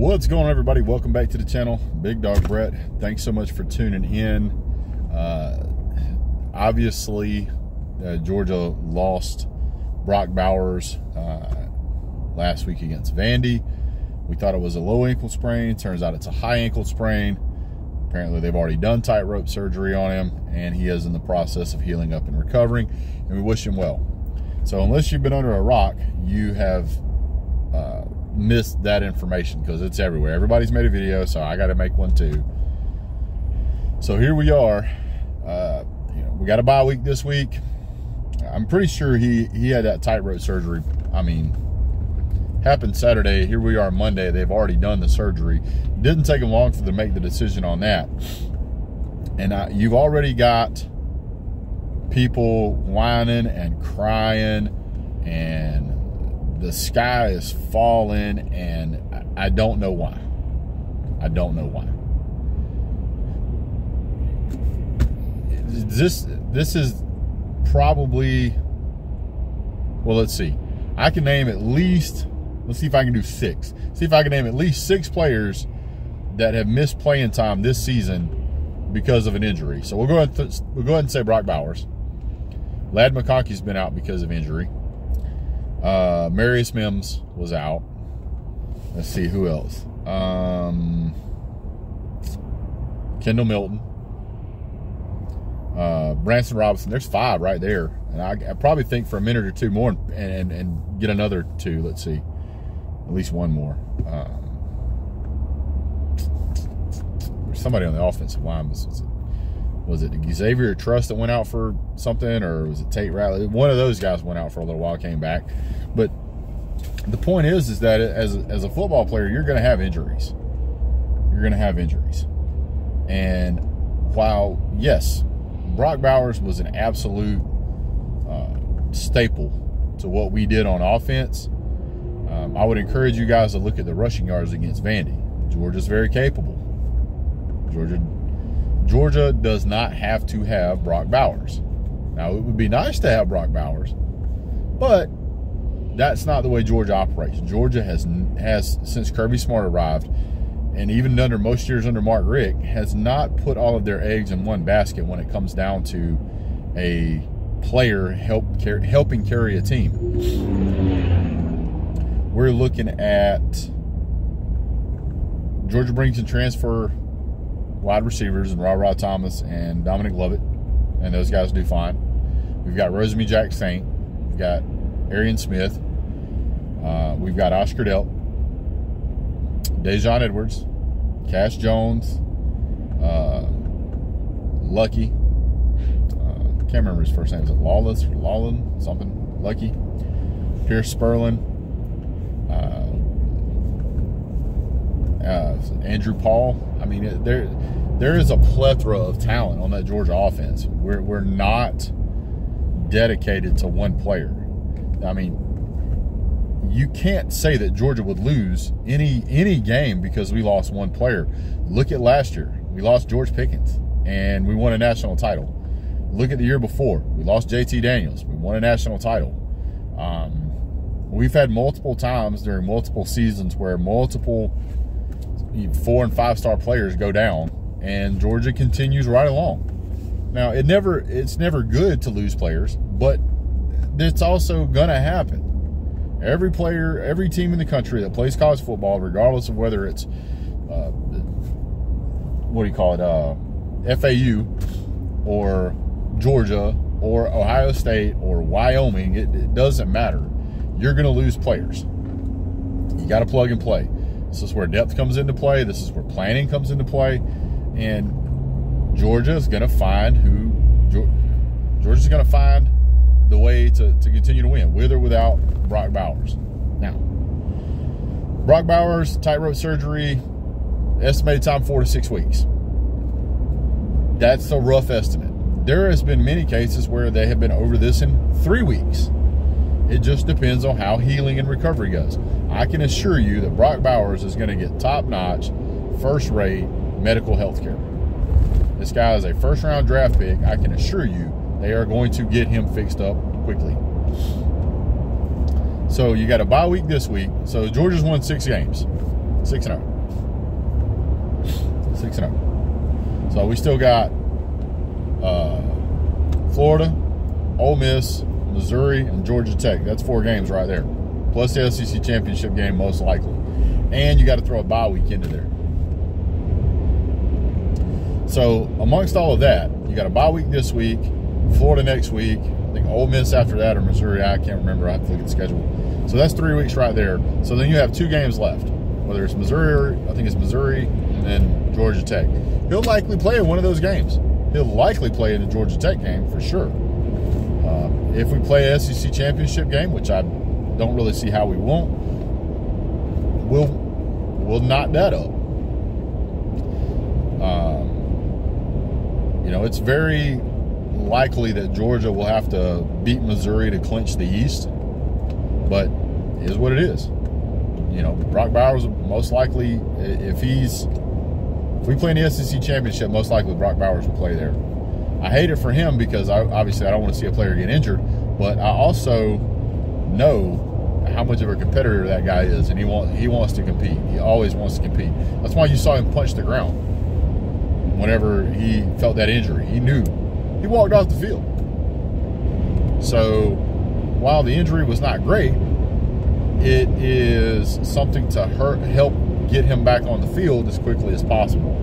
What's going on, everybody? Welcome back to the channel. Big Dog Brett. Thanks so much for tuning in. Uh, obviously, uh, Georgia lost Brock Bowers uh, last week against Vandy. We thought it was a low ankle sprain. Turns out it's a high ankle sprain. Apparently, they've already done tightrope surgery on him, and he is in the process of healing up and recovering. And we wish him well. So, unless you've been under a rock, you have uh, missed that information because it's everywhere. Everybody's made a video, so I got to make one too. So here we are. Uh, you know, we got a bye week this week. I'm pretty sure he he had that tightrope surgery. I mean, happened Saturday. Here we are Monday. They've already done the surgery. Didn't take them long for them to make the decision on that. And I, you've already got people whining and crying and the sky is falling and I don't know why. I don't know why. This this is probably well let's see. I can name at least let's see if I can do six. See if I can name at least six players that have missed playing time this season because of an injury. So we'll go ahead we'll go ahead and say Brock Bowers. Ladd McConkey's been out because of injury. Uh, Marius Mims was out. Let's see who else. Um, Kendall Milton, uh, Branson Robinson. There's five right there, and I, I, probably think for a minute or two more, and, and, and get another two. Let's see, at least one more. Um, there's somebody on the offensive line was, was was it Xavier Truss that went out for something, or was it Tate Riley? One of those guys went out for a little while, came back. But the point is, is that as as a football player, you're going to have injuries. You're going to have injuries, and while yes, Brock Bowers was an absolute uh, staple to what we did on offense. Um, I would encourage you guys to look at the rushing yards against Vandy. Georgia's very capable. Georgia Georgia does not have to have Brock Bowers. Now, it would be nice to have Brock Bowers, but that's not the way Georgia operates. Georgia has has since Kirby Smart arrived, and even under most years under Mark Richt, has not put all of their eggs in one basket when it comes down to a player help helping carry a team. We're looking at Georgia brings in transfer wide receivers and Rara Thomas and Dominic Lovett, and those guys do fine. We've got Rosemy-Jacksaint. We've got Arian Smith. Uh, we've got Oscar Delp, Daijun Edwards, Cash Jones, uh, Luckie. Uh, can't remember his first name. Is it Lawless or Lawlin? Something. Luckie. Pearce Spurlin. Uh, Andrew Paul. I mean, there there is a plethora of talent on that Georgia offense. We're we're not dedicated to one player. I mean, you can't say that Georgia would lose any any game because we lost one player. Look at last year. We lost George Pickens and we won a national title. Look at the year before. We lost JT Daniels. We won a national title. Um, we've had multiple times during multiple seasons where multiple four and five star players go down, and Georgia continues right along. Now, it never it's never good to lose players, but it's also gonna happen. Every player, every team in the country that plays college football, regardless of whether it's uh, what do you call it, uh, FAU or Georgia or Ohio State or Wyoming, it, it doesn't matter. You're going to lose players. You got to plug and play. This is where depth comes into play. This is where planning comes into play. And Georgia is going to find who Georgia is going to find the way to, to continue to win, with or without Brock Bowers. Now, Brock Bowers, tightrope surgery, estimated time four to six weeks. That's a rough estimate. There has been many cases where they have been over this in three weeks. It just depends on how healing and recovery goes. I can assure you that Brock Bowers is going to get top notch, first rate medical health care. This guy is a first round draft pick. I can assure you they are going to get him fixed up quickly. So you got a bye week this week. So Georgia's won six games. Six and zero. Six and zero. So we still got uh, Florida, Ole Miss, Missouri, and Georgia Tech. That's four games right there, plus the SEC championship game most likely, and you got to throw a bye week into there. So amongst all of that, you got a bye week this week, Florida next week. I think Ole Miss after that or Missouri. I can't remember. I have to look at the schedule. So that's three weeks right there. So then you have two games left, whether it's Missouri, or, I think it's Missouri, and then Georgia Tech. He'll likely play in one of those games. He'll likely play in the Georgia Tech game for sure. If we play a SEC championship game, which I don't really see how we won't, we'll we'll knock that up. Um, you know, it's very likely that Georgia will have to beat Missouri to clinch the East, but is what it is. You know, Brock Bowers most likely, if he's if we play in the SEC championship, most likely Brock Bowers will play there. I hate it for him because I, obviously I don't want to see a player get injured, but I also know how much of a competitor that guy is, and he wants he wants to compete. He always wants to compete. That's why you saw him punch the ground whenever he felt that injury. He knew. He walked off the field. So while the injury was not great, it is something to hurt, help get him back on the field as quickly as possible.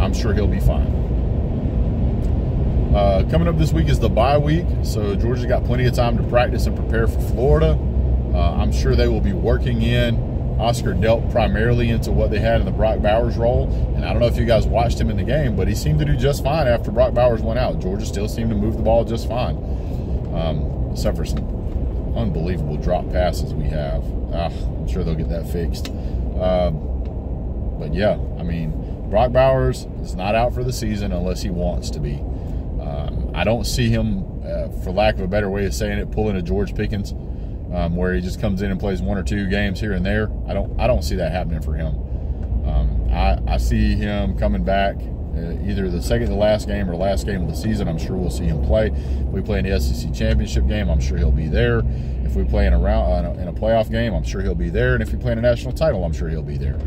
I'm sure he'll be fine. Uh, coming up this week is the bye week, so Georgia's got plenty of time to practice and prepare for Florida. Uh, I'm sure they will be working in Oscar Delp primarily into what they had in the Brock Bowers role. And I don't know if you guys watched him in the game, but he seemed to do just fine after Brock Bowers went out. Georgia still seemed to move the ball just fine, um, except for some unbelievable drop passes we have. Ah, I'm sure they'll get that fixed. Um, but yeah, I mean, Brock Bowers is not out for the season unless he wants to be. I don't see him, uh, for lack of a better way of saying it, pulling a George Pickens um, where he just comes in and plays one or two games here and there. I don't I don't see that happening for him. Um, I, I see him coming back uh, either the second to last game or last game of the season. I'm sure we'll see him play. If we play in the SEC championship game, I'm sure he'll be there. If we play in a round uh, in a playoff game, I'm sure he'll be there. And if we play in a national title, I'm sure he'll be there.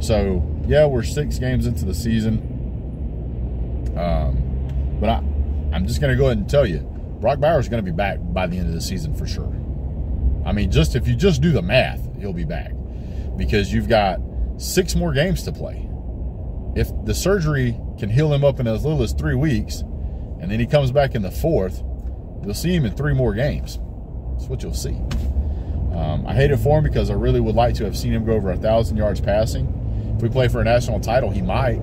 So yeah, we're six games into the season. Um, but I, I'm just going to go ahead and tell you, Brock Bowers is going to be back by the end of the season for sure. I mean, just if you just do the math, he'll be back because you've got six more games to play. If the surgery can heal him up in as little as three weeks, and then he comes back in the fourth, you'll see him in three more games. That's what you'll see. Um, I hate it for him because I really would like to have seen him go over a thousand yards passing. If we play for a national title, he might,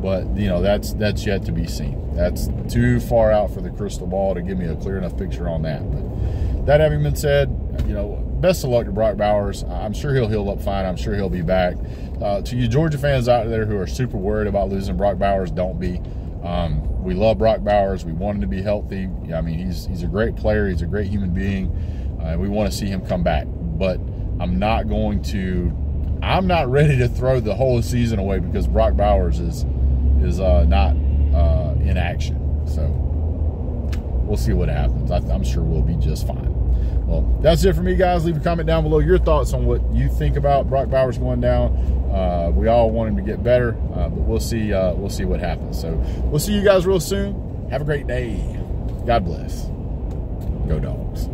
but you know that's that's yet to be seen. That's too far out for the crystal ball to give me a clear enough picture on that. But that having been said, you know, best of luck to Brock Bowers. I'm sure he'll heal up fine. I'm sure he'll be back. Uh, to you Georgia fans out there who are super worried about losing Brock Bowers, don't be. Um, we love Brock Bowers. We want him to be healthy. I mean, he's he's a great player. He's a great human being. Uh, we want to see him come back. But I'm not going to. I'm not ready to throw the whole season away because Brock Bowers is is uh, not uh, in action. So we'll see what happens. I, I'm sure we'll be just fine. Well, that's it for me, guys. Leave a comment down below your thoughts on what you think about Brock Bowers going down. Uh, we all want him to get better, uh, but we'll see. Uh, we'll see what happens. So we'll see you guys real soon. Have a great day. God bless. Go dogs.